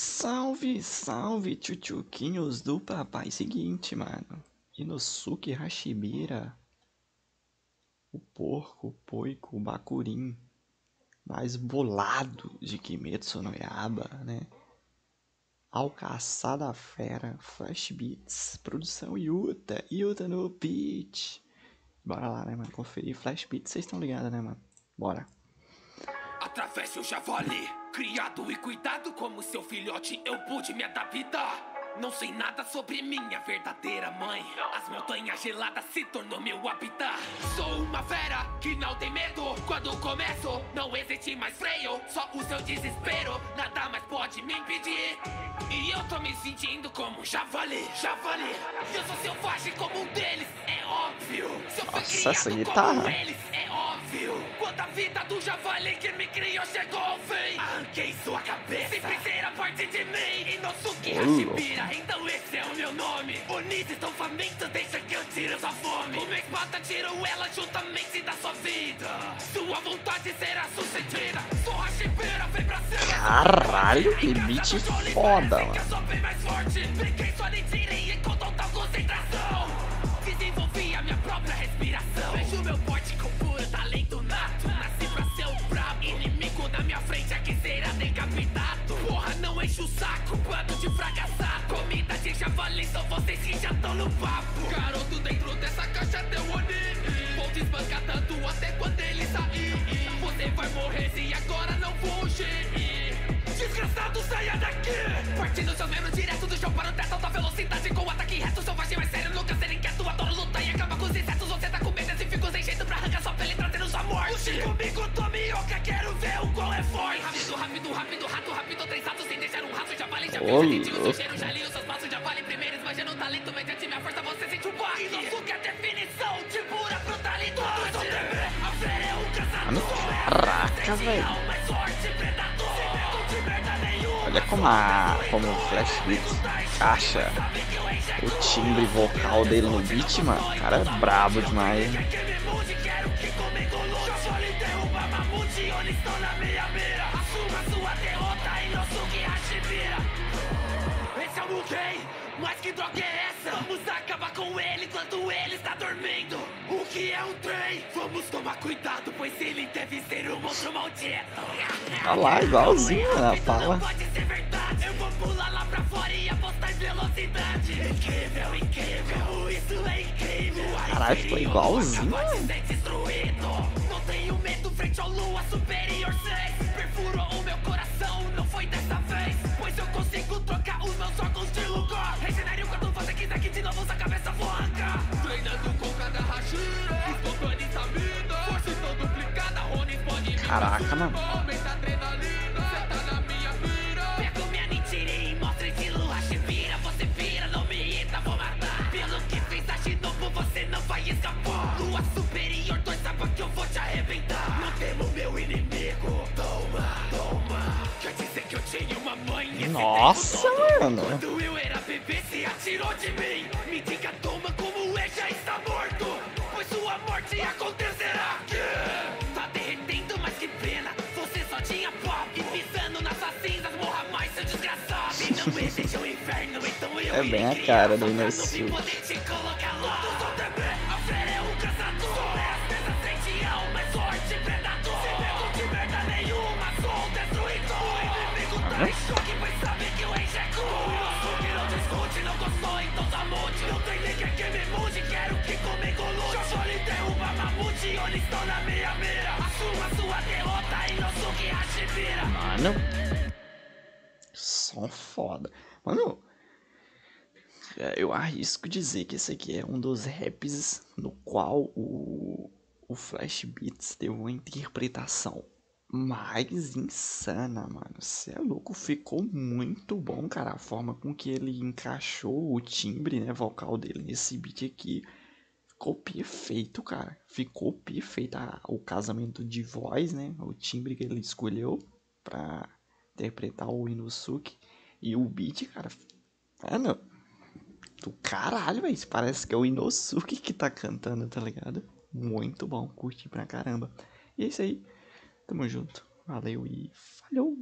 Salve, salve, tchutchuquinhos do papai. Seguinte, mano. Inosuke Hashibira. O porco, o poico, o bacurim. Mais bolado de Kimetsu no Yaba, né? Alcaçada Fera, Flash Beats, produção Yuta, Yuta no beat. Bora lá, né, mano? Conferir Flash Beats, vocês estão ligados, né, mano? Bora. Atravesse o javali, criado e cuidado como seu filhote, eu pude me adaptar. Não sei nada sobre minha verdadeira mãe. As montanhas geladas se tornou meu habitat. Sou uma fera que não tem medo. Quando começo, não existe mais freio. Só o seu desespero, nada mais pode me impedir. E eu tô me sentindo como um javali, javali. Eu sou selvagem como um deles, é óbvio. Se eu Nossa, essa guitarra. como eles, é óbvio. Quando a vida do javali que me criou chegou ao fim, arranquei sua cabeça. Sempre será parte de mim. Inosuke. Hashibira, então esse é o meu nome. Unidos estão famintos, deixa que eu tire sua fome. Uma espada tiro ela juntamente da sua vida. Sua vontade será sucedida. Sou Hashibira, vem pra cima. Caralho, que beat foda, mano. sou bem mais forte. Brinquei só de tiro e com total concentração. Desenvolvi a minha própria respiração. Vejo meu porte javali são vocês que já estão no papo. Garoto dentro dessa caixa deu oni. Vou te espancar tanto até quando ele sair. Você vai morrer se agora não fugir. Desgraçado, saia daqui! Partindo seus membros direto do chão para o teto alta velocidade com ataque reto selvagem mais sério, nunca ser inquieto, adoro lutar e acaba com os insetos. Você tá com medo e fico sem jeito pra arrancar sua pele trazendo sua morte. Puxe comigo, Tomioka, quero ver o qual é forte. Rápido, rápido, rápido, rato, rápido, três ratos sem deixar um rastro. Já vale, já Ô, viu, já o seu cheiro, já li os seus nenhuma. Olha como a. como o Flash Beats acha o timbre vocal dele no beat, mano. O cara é brabo demais. Esse é o mas que droga é essa? Vamos acabar com ele enquanto ele está dormindo. O que é um trem? Vamos tomar cuidado, pois ele deve ser um monstro maldito. Olha lá, igualzinho né, a fala. Não pode ser verdade. Eu vou pular lá pra fora e apostar em velocidade. Incrível, incrível, isso é incrível. Caralho, ficou igualzinho. Não tenho medo frente ao lua superior 6. Fez Hashinobu, você não vai escapar. Lua superior, dois que eu vou te arrebentar. Não temo meu inimigo. Toma, toma. Quer dizer que eu tinha uma mãe. Nossa, mano. Quando eu era bebê, se atirou de mim. Me É bem a cara do pra Inosuke. Só foda. Mano. é, Eu arrisco dizer que esse aqui é um dos raps no qual o, o Flash Beats deu uma interpretação mais insana, mano. Você é louco, ficou muito bom, cara. A forma com que ele encaixou o timbre, né, vocal dele nesse beat aqui. Ficou perfeito, cara. Ficou perfeito o casamento de voz, né? O timbre que ele escolheu pra interpretar o Inosuke. E o beat, cara. Mano, do caralho, velho. Parece que é o Inosuke que tá cantando, tá ligado? Muito bom, curti pra caramba. E é isso aí. Tamo junto. Valeu e falhou!